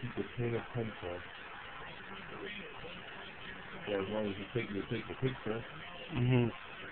Keep the pen of pencil. Yeah, as long as you take you take the picture. Mhm.